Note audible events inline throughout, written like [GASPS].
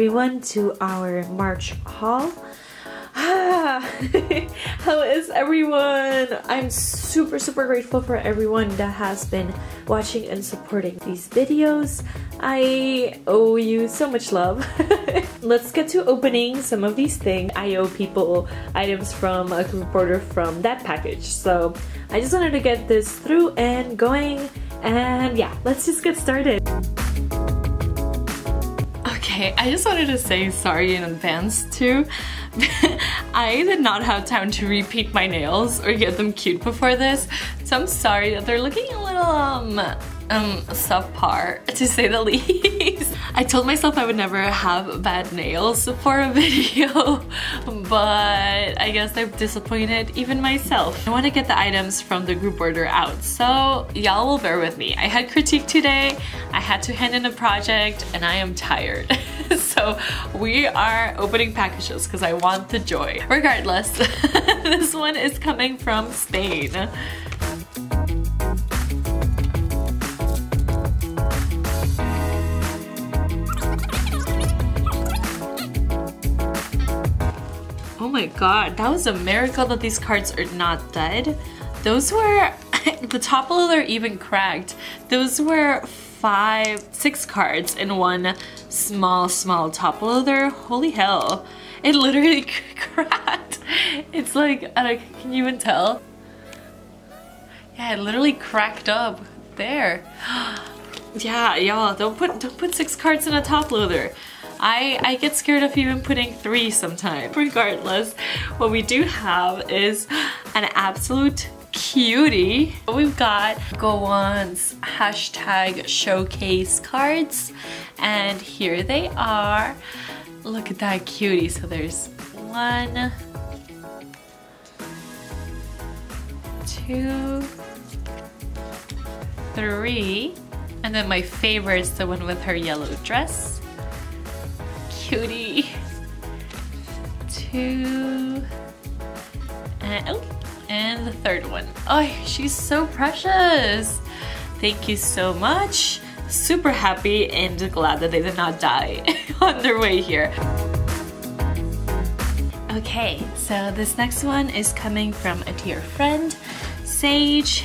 everyone to our March haul. Ah, [LAUGHS] how is everyone? I'm super super grateful for everyone that has been watching and supporting these videos. I owe you so much love. [LAUGHS] Let's get to opening some of these things. I owe people items from a group order from that package. So I just wanted to get this through and going and yeah, let's just get started. Okay, I just wanted to say sorry in advance too. [LAUGHS] I did not have time to repeat my nails or get them cute before this, so I'm sorry that they're looking a little um um, subpar, to say the [LAUGHS] least. I told myself I would never have bad nails for a [LAUGHS] video, but I guess I've disappointed even myself. I want to get the items from the group order out, so y'all will bear with me. I had critique today, I had to hand in a project, and I am tired. [LAUGHS] so we are opening packages because I want the joy. Regardless, this one is coming from Spain. Oh my god, that was a miracle that these cards are not dead. Those were, [LAUGHS] the top are even cracked. Those were five, six cards in one small, small top loader. Holy hell. It literally [LAUGHS] cracked. It's like, I don't, can you even tell? Yeah, it literally cracked up there. [GASPS] yeah, y'all, don't put don't put six cards in a top loader. I, I get scared of even putting three sometimes. Regardless, what we do have is an absolute cutie. We've got Go Won's hashtag showcase cards and here they are. Look at that cutie. So there's one, two, three, and then my favorite is the one with her yellow dress cutie. Two. And, oh, and the third one. Oh, she's so precious. Thank you so much. Super happy and glad that they did not die [LAUGHS] on their way here. Okay, so this next one is coming from a dear friend, Sage.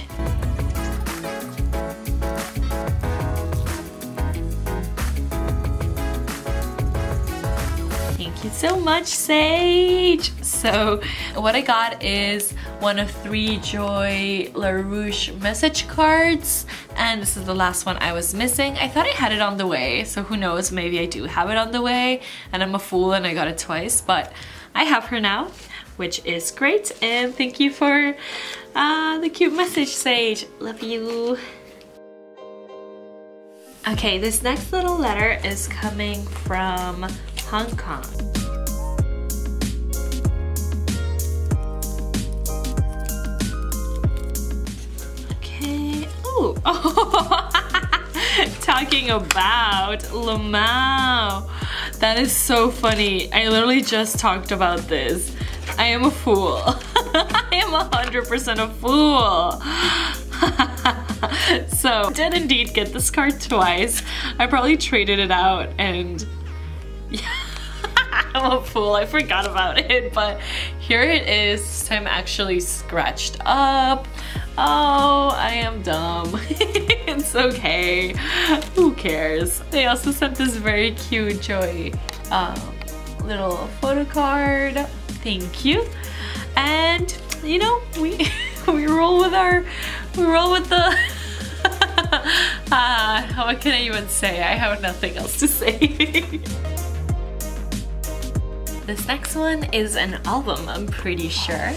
So much, Sage! So what I got is one of three Joy La Rouge message cards and this is the last one I was missing. I thought I had it on the way, so who knows, maybe I do have it on the way and I'm a fool and I got it twice, but I have her now, which is great and thank you for uh, the cute message, Sage. Love you. Okay, this next little letter is coming from Hong Kong. Talking about Lamau. That is so funny. I literally just talked about this. I am a fool. [LAUGHS] I am 100% a fool. [LAUGHS] so, did indeed get this card twice. I probably traded it out and yeah. [LAUGHS] I'm a fool, I forgot about it, but here it is. I'm actually scratched up. Oh, I am dumb. [LAUGHS] it's okay. Who cares? They also sent this very cute Joy um, little photo card. Thank you. And you know, we [LAUGHS] we roll with our we roll with the uh, [LAUGHS] what can I even say? I have nothing else to say. This next one is an album, I'm pretty sure.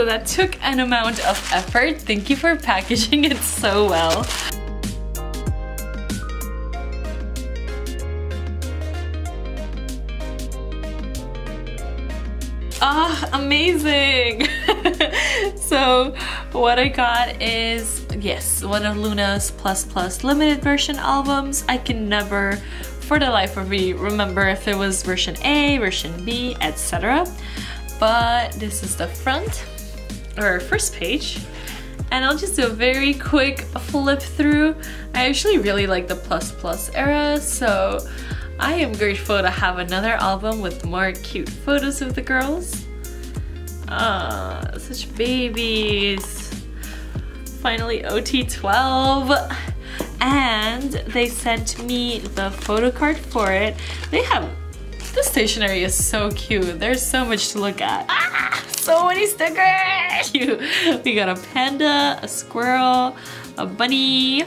So that took an amount of effort. Thank you for packaging it so well. Ah, oh, amazing! [LAUGHS] so what I got is, yes, one of Loona's Plus Plus limited version albums. I can never for the life of me remember if it was version A, version B, etc. But this is the front, or first page. And I'll just do a very quick flip through. I actually really like the plus plus era, so I am grateful to have another album with more cute photos of the girls. Ah, such babies. Finally OT12 and they sent me the photo card for it. They have, the stationery is so cute. There's so much to look at. Ah, so many stickers! [LAUGHS] Cute. we got a panda, a squirrel, a bunny,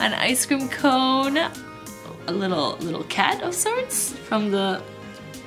an ice cream cone, a little little cat of sorts from the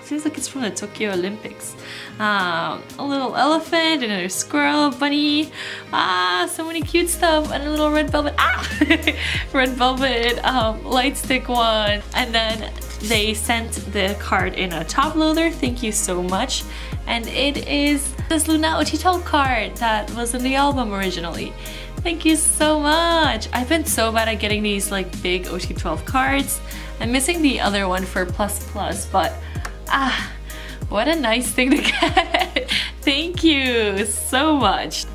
seems like it's from the Tokyo Olympics. Um, a little elephant, another squirrel, a bunny, ah, so many cute stuff, and a little red velvet, ah, [LAUGHS] red velvet um, light stick one. And then they sent the card in a top loader, thank you so much. And it is this Loona OT12 card that was in the album originally. Thank you so much! I've been so bad at getting these like big OT12 cards. I'm missing the other one for plus plus, but ah, what a nice thing to [LAUGHS] get. Thank you so much.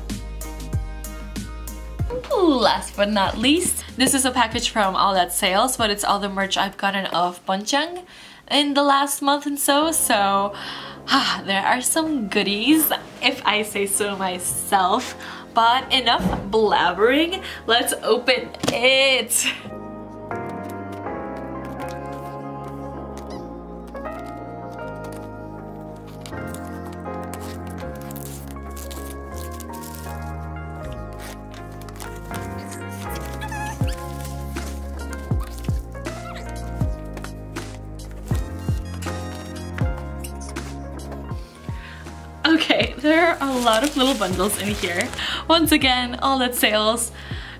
Last but not least, this is a package from All That Sales, but it's all the merch I've gotten of Bunjang in the last month and so, so [SIGHS] ah, there are some goodies, if I say so myself. But enough blabbering, let's open it! Lot of little bundles in here. Once again, all that sales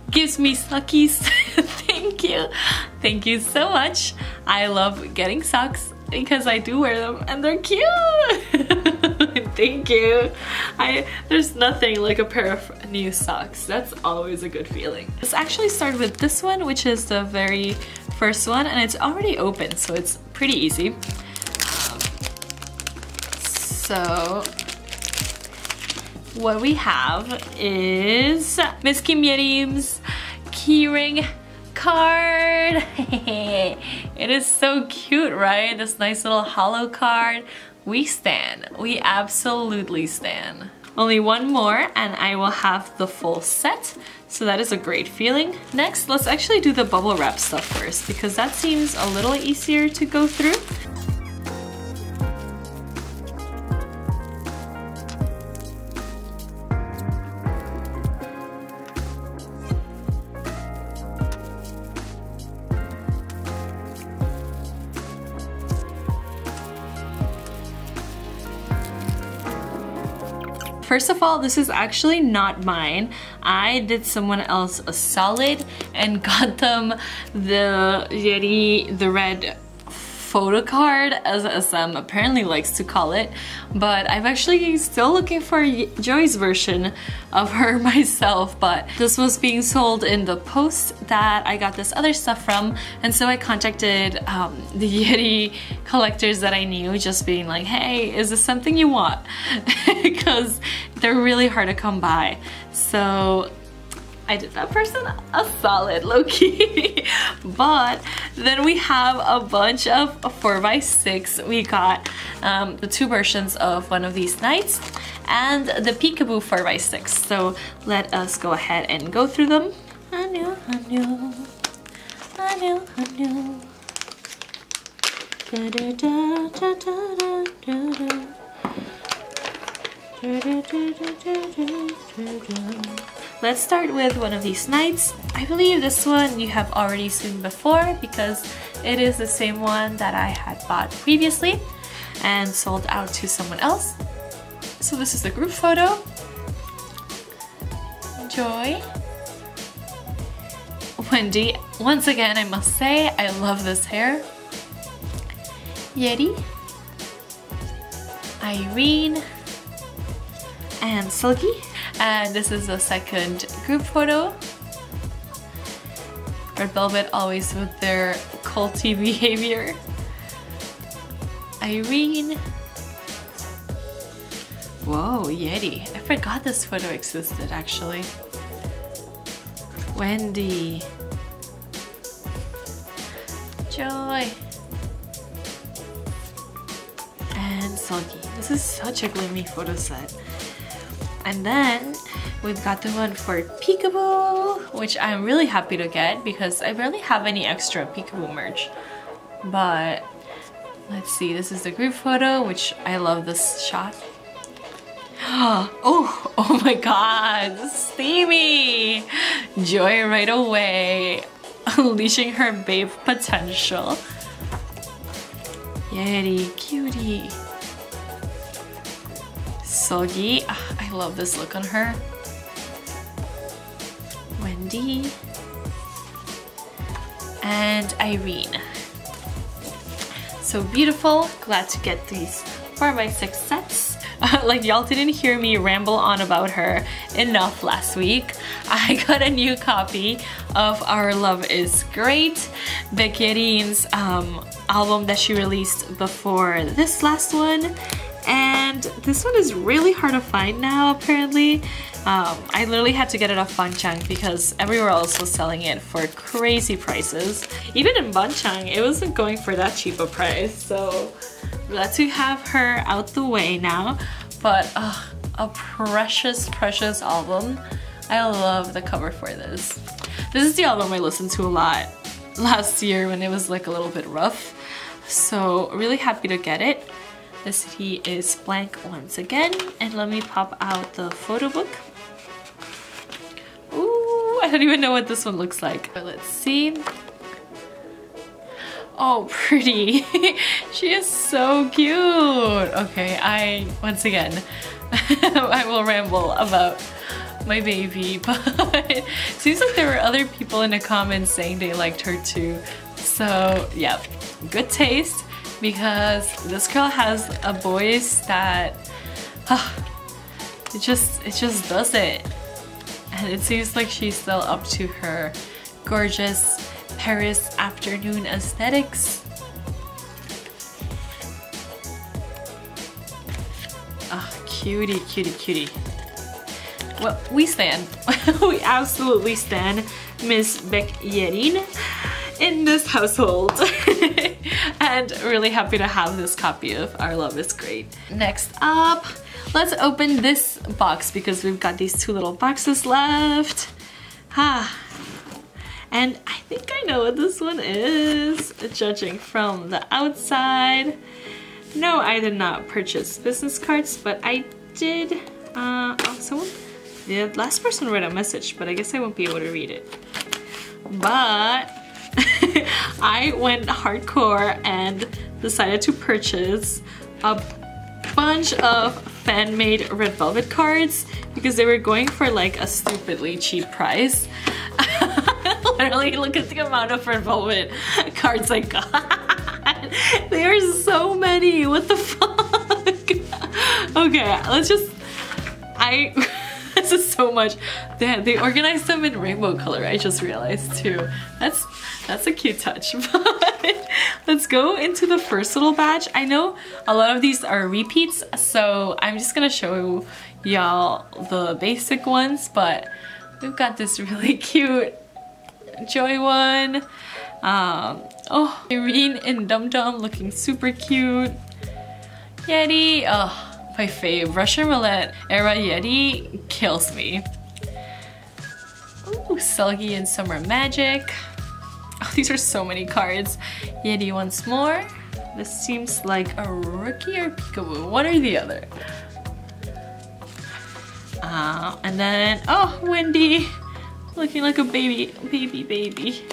gives me suckies. [LAUGHS] Thank you. Thank you so much. I love getting socks because I do wear them and they're cute. [LAUGHS] Thank you. I There's nothing like a pair of new socks. That's always a good feeling. Let's actually start with this one, which is the very first one and it's already open, so it's pretty easy. Um, so what we have is Miss Kim Yerim's keyring card. [LAUGHS] it is so cute, right? This nice little hollow card. We stand. We absolutely stand. Only one more and I will have the full set. So that is a great feeling. Next, let's actually do the bubble wrap stuff first because that seems a little easier to go through. First of all, this is actually not mine. I did someone else a solid and [LAUGHS] got them the Yeri, the red photo card as SM apparently likes to call it. But I'm actually still looking for Joy's version of her [LAUGHS] myself. But this was being sold in the post that I got this other stuff from. And so I contacted um, the [LAUGHS] Yeri collectors that I knew just being like hey is this something you want? [LAUGHS] Because they're really hard to come by. So I did that person a solid, low-key. but then we have a bunch of 4x6. We got um, the two versions of one of these nights and the Peekaboo 4x6. So let us go ahead and go through them. I knew, I knew, I knew, I knew. Da, da, da, da, da, da, da. Let's start with one of these nights. I believe this one you have already seen before because it is the same one that I had bought previously and sold out to someone else. So this is the group photo. Joy. Wendy. Once again, I must say, I love this hair. Yeri. Irene and Seulgi. And this is the second group photo. Red Velvet always with their culty [LAUGHS] behavior. Irene. Whoa, Yeri. I forgot this photo existed actually. Wendy. Joy. And Seulgi. This is such a gloomy photo set. And then we've got the one for Peekaboo, which I'm really happy to get because I barely have any extra Peekaboo merch. But let's see, this is the group photo, which I love this shot. [GASPS] oh, oh my god, steamy! Joy right away, [LAUGHS] unleashing her babe potential. Yeri, cutie. Seulgi, ah, I love this look on her. Wendy. And Irene. So beautiful, glad to get these for my six sets. [LAUGHS] like y'all didn't hear me ramble on about her enough last week. [LAUGHS] I got a new copy of Our Love is Great, Becky um, album that she released before this last one. And this one is really hard to find now apparently. Um, I literally had to get it off Bunjang because everywhere else was selling it for crazy prices. Even in Bunjang, it wasn't going for that cheap a price. So glad to have her out the way now. But uh, a precious, precious album. I love the cover for this. This is the album I listened to a lot last year when it was like a little bit rough. So really happy to get it. The city is blank once again. And let me pop out the photo book. Ooh, I don't even know what this one looks like. But let's see. Oh, [LAUGHS] pretty. she is so cute. Okay, I, once again, [LAUGHS] I will ramble about my baby, [LAUGHS] but seems like there were other people in the comments saying they liked her too. So, yeah, good taste because this girl has a voice that uh, it just it just does it. And it seems like she's still up to her gorgeous Paris afternoon aesthetics. Ah, oh, cutie, cutie, cutie. Well, we stand. [LAUGHS] we absolutely stand Miss Baek Yerin in this household. [LAUGHS] and really happy to have this copy of Our Love is Great. Next up, let's open this box because we've got these two little boxes left. Ah, and I think I know what this one is, judging from the outside. No, I did not purchase business cards, but I did, uh, oh, someone, the last person wrote a message, but I guess I won't be able to read it. But [LAUGHS] I went hardcore and decided to purchase a bunch of fan-made red velvet cards because they were going for like a stupidly cheap price. [LAUGHS] Literally look at the amount of red velvet cards I got. [LAUGHS] there are so many, what the fuck? okay, let's just, I, this is so much. They, they organized them in rainbow color, I just realized too. That's that's a cute touch. [LAUGHS] But let's go into the first little batch. I know a lot of these are repeats, so I'm just gonna show y'all the basic ones, but we've got this really [LAUGHS] cute Joy one. Um, oh, Irene and Dumb Dumb looking super cute. Yeri, oh, my fave. Russian roulette era Yeri kills me. Ooh, Seulgi and Summer Magic. Oh, [LAUGHS] these are so many cards. Yeri once more. This seems like a rookie or peekaboo, one or the other. Uh, and then, oh, Wendy, looking like a baby, baby, baby.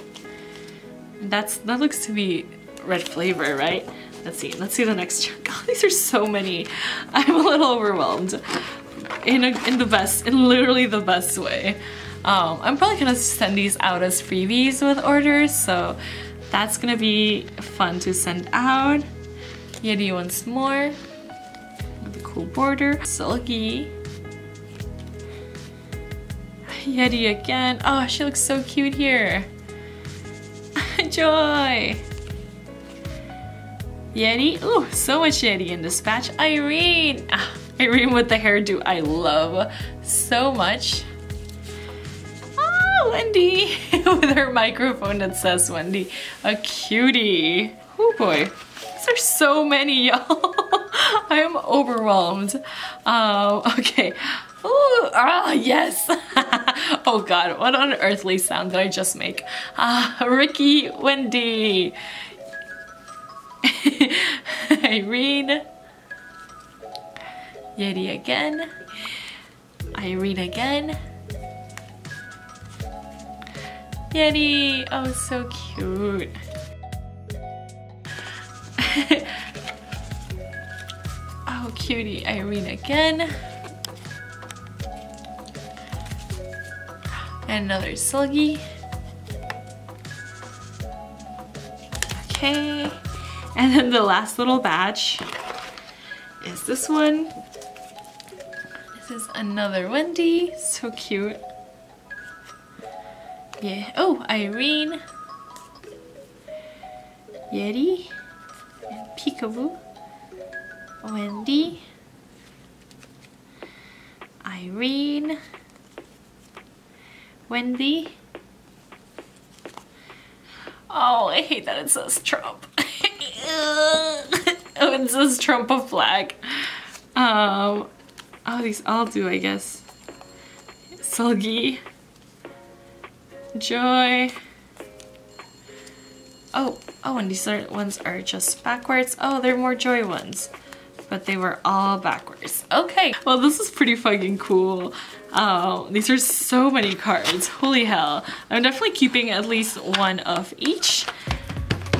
That's That looks to be red flavor, right? Let's see, let's see the next chunk. Oh, [LAUGHS] these are so many. I'm a little overwhelmed in, a, in the best, in literally the best way. Um, I'm probably gonna send these out as freebies with orders, so that's gonna be fun to send out. Yeri once more, with a cool border. Seulgi. Yeri again. Oh, she looks so cute here. [LAUGHS] Joy! Yeri. Ooh, so much Yeri in this batch. Irene. Ah, Irene with the hairdo I love so much. Oh, Wendy [LAUGHS] with her microphone that says Wendy. A cutie. Oh boy. These are so many, [LAUGHS] y'all. I am overwhelmed. Um, okay. Ooh, ah, yes. [LAUGHS] oh God, what unearthly sound did I just make? Ah, Ricky, Wendy. Irene. Yeri again. Irene again. Yeri! Oh, so cute. [LAUGHS] oh, cutie. Irene again. And another Seulgi. Okay. And then the last little batch is this one. This is another Wendy. So cute. Yeah. Oh, Irene. Yeri. And Peekaboo. Wendy. Irene. Wendy. Oh, I hate that it says Trump. [LAUGHS] oh, it says Trump of flag. Um, oh, these all do, I guess. Seulgi. Joy. Oh, oh, and these are, ones are just backwards. Oh, they're more Joy ones. But they were all backwards. Okay, well this is pretty fucking cool. Oh, these are so many cards. Holy hell. I'm definitely keeping at least one of each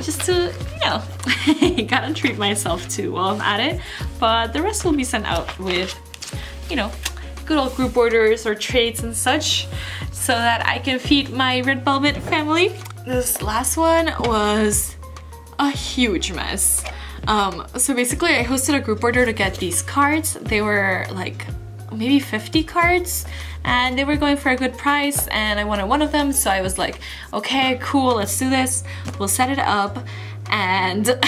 just to, you know, [LAUGHS] gotta treat myself too while I'm at it. But the rest will be sent out with, you know, good old group orders or trades and such so that I can feed my Red Velvet family. This last one was a huge mess. Um, so basically I hosted a group order to get these cards. They were like maybe 50 cards and they were going for a good price and I wanted one of them so I was like okay cool let's do this we'll set it up and [LAUGHS]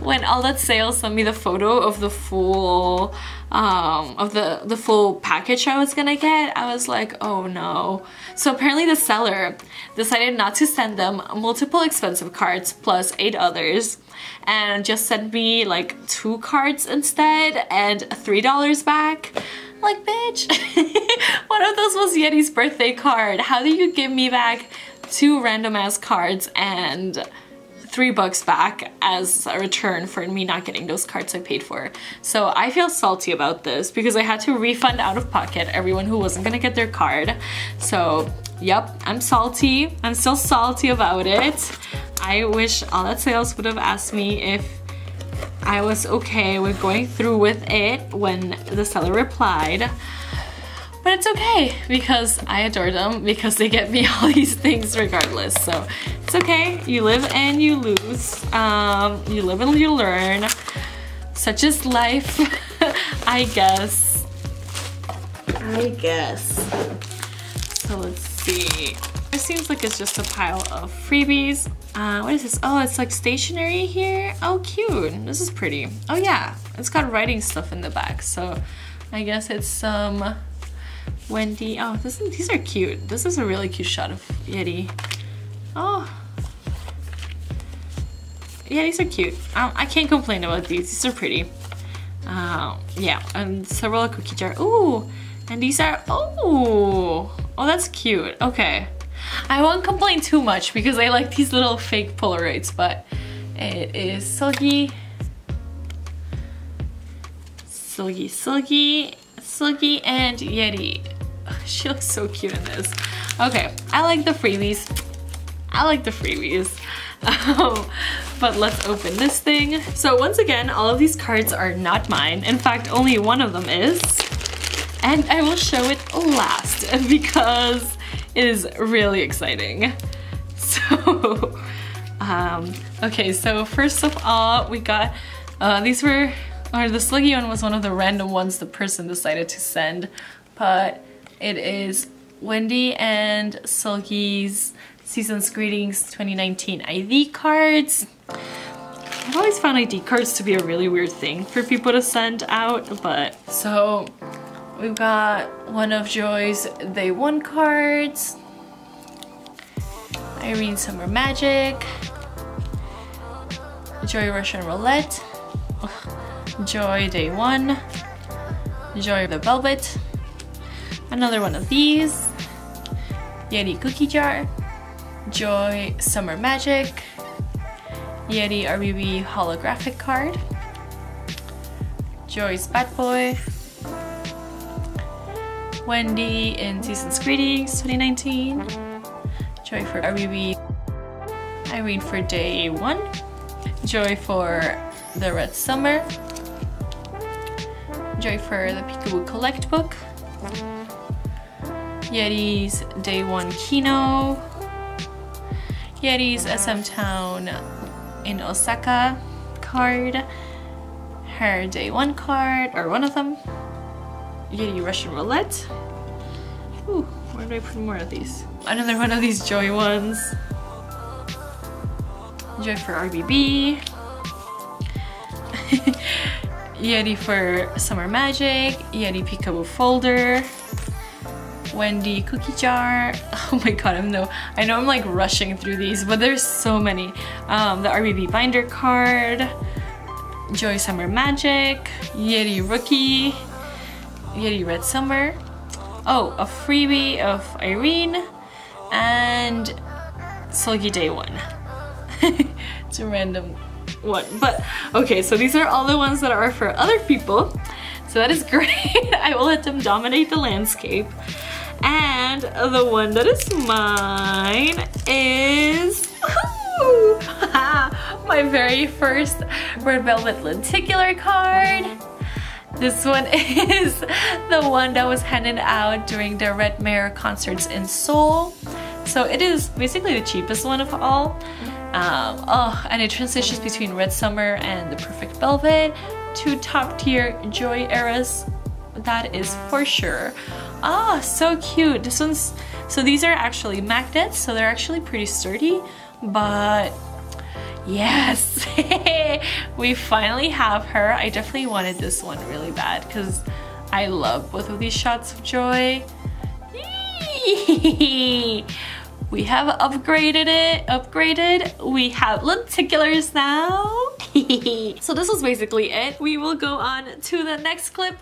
when all that sales sent me the photo of the full um, of the the full package I was gonna get I was like oh no. So apparently the seller decided not to send them multiple expensive cards plus eight others and just sent me like two cards instead and three dollars back. Like bitch [LAUGHS] one of those was Yeri's birthday card. How do you give me back two random ass cards and three bucks back as a return for me not getting those cards I paid for. So I feel salty about this because I had to refund out of pocket everyone who wasn't gonna get their card. So yep, I'm salty. I'm still salty about it. I wish all that sales would have asked me if I was okay with going through with it when the seller replied. But it's okay because I adore them because they get me [LAUGHS] all these things regardless. So it's okay. You live and you lose. Um, you live and you learn. Such is life, [LAUGHS] I guess. I guess. So let's see. It seems like it's just a pile of freebies. Uh, what is this? Oh, it's like stationery here. Oh, cute. This is pretty. Oh yeah, it's got writing stuff in the back. So I guess it's some um, Wendy. Oh, this these are cute. This is a really cute shot of Yeri. Oh. Yeah, these are cute. I, I can't complain about these. These are pretty. Uh, yeah, and several cookie jar. Ooh, and these are, oh, oh, that's cute. Okay. I won't complain too much because I like these little fake Polaroids, but it is Seulgi, Seulgi, Seulgi, Seulgi, and Yeri. [LAUGHS] She looks so cute in this. Okay, I like the freebies. I like the freebies. [LAUGHS] Um, but let's open this thing. So once again, all of these cards are not mine. In fact, only one of them is. And I will show it last [LAUGHS] because it is really exciting. So, um, okay, so first of all, we got, uh, these were, or the Seulgi one was one of the random ones the person decided to send, but it is Wendy and Seulgi's Season's Greetings 2019 ID cards. I've always found ID cards to be a really weird thing for people to send out, but so we've got one of Joy's Day 1 cards, Irene Summer Magic, Joy Russian Roulette, Joy Day 1, Joy the Velvet, another one of these, Yeri Cookie Jar, Joy Summer Magic, Yeri RBB holographic card, Joy's Bad Boy, Wendy in Season's Greetings 2019, Joy for RBB, Irene for Day 1, Joy for the Red Summer, Joy for the Peekaboo Collect book, Yeri's Day 1 Kino, Yeri's SM Town in Osaka card, her Day 1 card, or one of them, Yeri Russian Roulette. Ooh, where do I put more of these? Another one of these Joy ones. Joy for RBB. [LAUGHS] Yeri for Summer Magic. Yeri Peekaboo Folder. Wendy Cookie Jar. [LAUGHS] Oh my god, I'm no, I know I'm like rushing through these, but there's so many. Um, the RBB Binder card. Joy Summer Magic. Yeri Rookie. Yeri Red Summer. Oh, a freebie of Irene and Seulgi Day 1. [LAUGHS] it's a random one. But okay, so these are all the ones that are for other people. So that is [LAUGHS] great. I will let them dominate the landscape. And the one that is mine is [LAUGHS] my very first Red Velvet Lenticular card. This one [LAUGHS] is the one that was handed out during the Redmare concerts in Seoul. So it is basically the cheapest one of all. Um, oh, and it transitions between Red Summer and the Perfect Velvet, two top tier Joy eras. That is for sure. Oh, so cute. This one's so these are actually magnets, so they're actually pretty sturdy, but Yes, [LAUGHS] we finally have her. I definitely wanted this one really bad because I love both of these shots of joy. [LAUGHS] we have upgraded it, upgraded. We have lenticulars now. [LAUGHS] so this was basically it. We will go on to the next clip.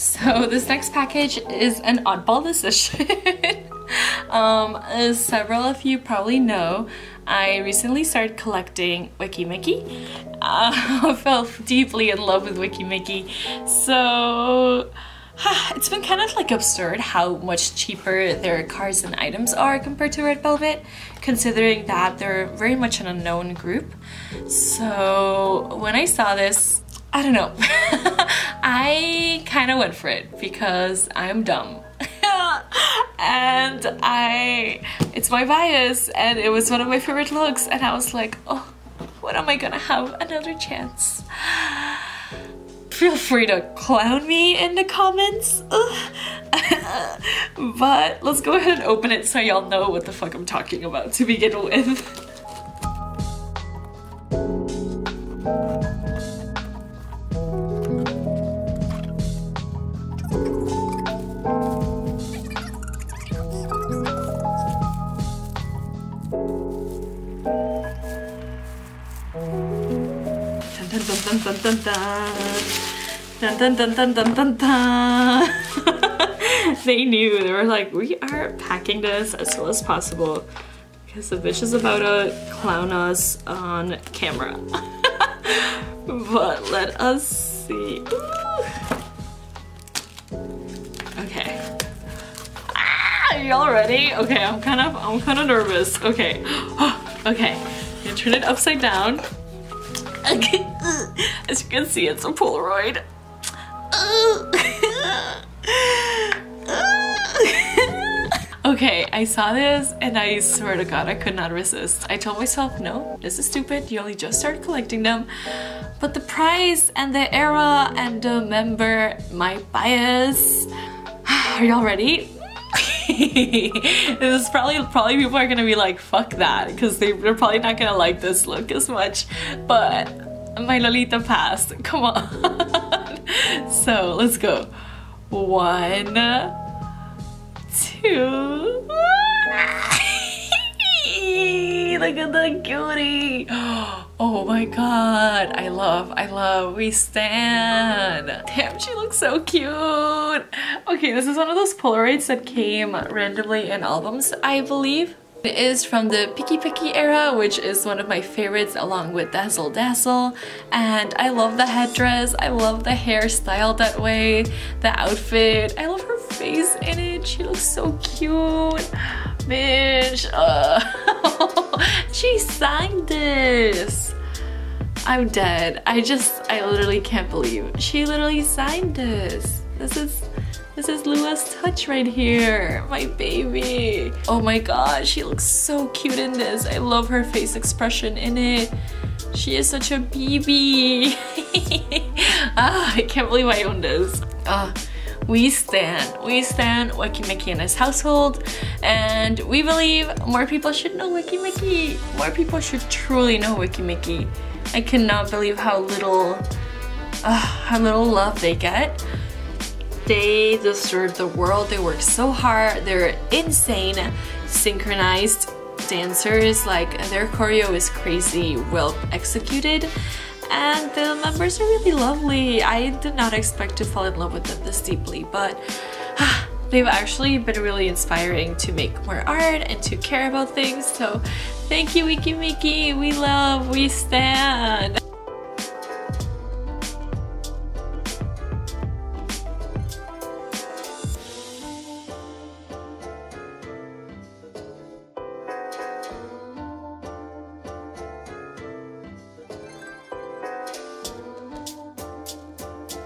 So this next package is an oddball decision. [LAUGHS] um, as several of you probably know, I recently started collecting Weki Meki. Uh, I [LAUGHS] fell deeply in love with Weki Meki. So it's been kind of like absurd how much cheaper their cards and items are compared to Red Velvet, considering that they're very much an unknown group. So when I saw this, I don't know, [LAUGHS] I kind of went for it because I'm dumb. [LAUGHS] and I, it's my bias and it was one of my favorite looks and I was like, oh, when am I gonna have another chance? [SIGHS] Feel free to clown me in the comments. [LAUGHS] but let's go ahead and open it so y'all know what the fuck I'm talking about to begin with. [LAUGHS] dun dun dun dun. Dun dun dun dun dun [LAUGHS] they knew. They were like, we are packing this as well as possible because the bitch is about to clown us on camera. [LAUGHS] but let us see. Okay. Ah, y'all ready? Okay, I'm kind of I'm kind of nervous. Okay. [GASPS] okay. You turn it upside down. As you can see, it's a Polaroid. okay, I saw this and I swear to god I could not resist. I told myself, no, this is stupid, you only just started collecting them. But the price and the era and the member, my bias, [SIGHS] Are y'all ready? [LAUGHS] this is probably probably people are gonna be like fuck that because they, they're probably not gonna like this look as much. But my Lolita passed. [LAUGHS] Come on. So let's go. One two look at the cutie Oh my god, I love, I love, we stand. Damn, she looks so cute. Okay, this is one of those Polaroids that came randomly in albums, I believe. It is from the Picky Picky era, which is one of my favorites along with Dazzle Dazzle. And I love the headdress, I love the hairstyle that way, the outfit. I love her face in it, she looks so cute. Bitch, uh, [LAUGHS] she signed this. I'm dead. I just, I literally can't believe she literally signed this. This is this is Lua's touch right here, my baby. Oh my god, she looks so cute in this. I love her face expression in it. She is such a baby. [LAUGHS] ah, I can't believe I own this. Ah, we stand. We stand Weki Meki and his household and we believe more people should know Weki Meki. More people should truly know Weki Meki. I cannot believe how little, uh, how little love they get they deserve the world. They work so hard. They're insane, synchronized dancers. Like their choreo is crazy, well executed. And the members are really lovely. I did not expect to fall in love with them this deeply, but ah, they've actually been really inspiring to make more art and to care about things. So thank you, Weki Meki. We love, we stand.